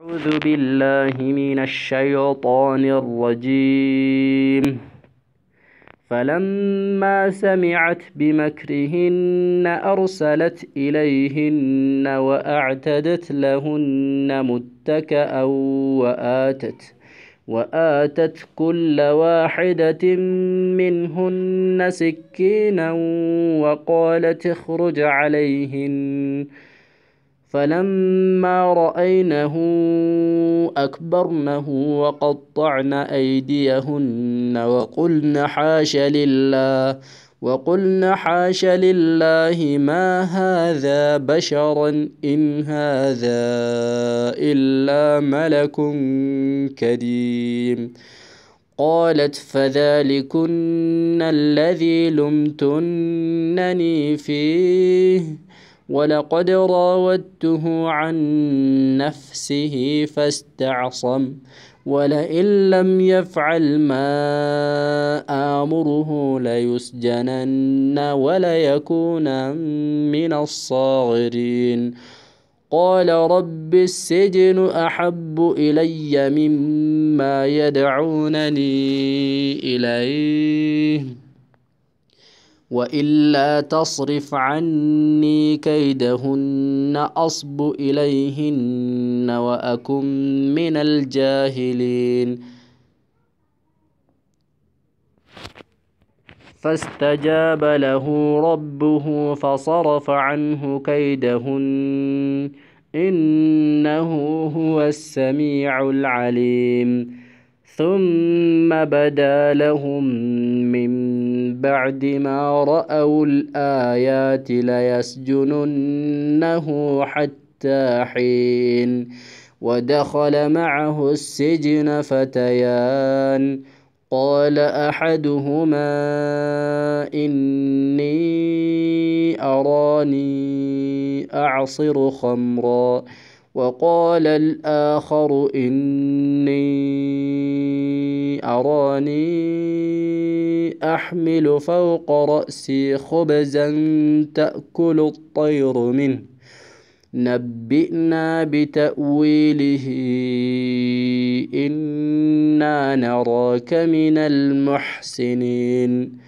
أعوذ بالله من الشيطان الرجيم. فلما سمعت بمكرهن أرسلت إليهن وأعتدت لهن متكأ وآتت وآتت كل واحدة منهن سكينا وقالت اخرج عليهن. فلما رأينه أكبرنه وقطعن أيديهن وقلن حاش لله وقلن حاش لله ما هذا بشرا إن هذا إلا ملك كريم. قالت فذلكن الذي لمتنني فيه؟ ولقد راودته عن نفسه فاستعصم ولئن لم يفعل ما آمره ليسجنن وليكون من الصاغرين. قال رب السجن أحب إلي مما يدعونني إليه. وإلا تصرف عني كيدهن أصب إليهن وأكن من الجاهلين. فاستجاب له ربه فصرف عنه كيدهن إنه هو السميع العليم. ثم بدا لهم بعد ما رأوا الآيات ليسجننه حتى حين ودخل معه السجن فتيان. قال أحدهما إني أراني أعصر خمرًا. وقال الآخر إني أراني أحمل فوق رأسي خبزا تأكل الطير منه. نبئنا بتأويله إنا نراك من المحسنين.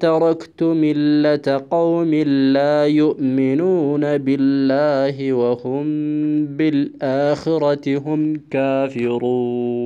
تركت ملة قوم لا يؤمنون بالله وهم بالآخرة هم كافرون.